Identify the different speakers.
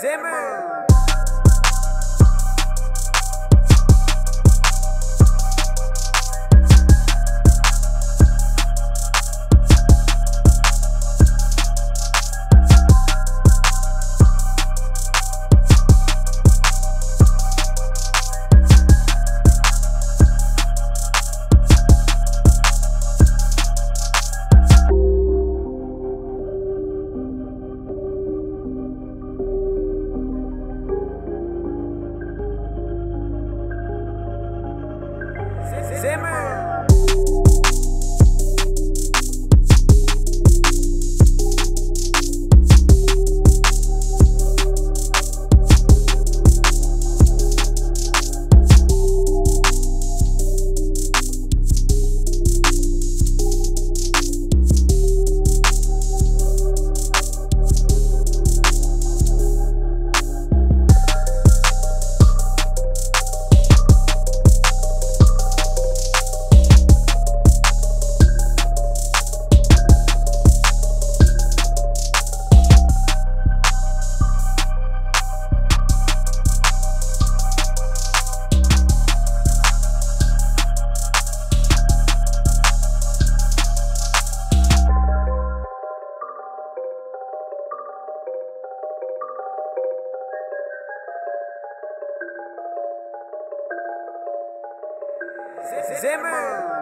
Speaker 1: Zimmer. Zimmer.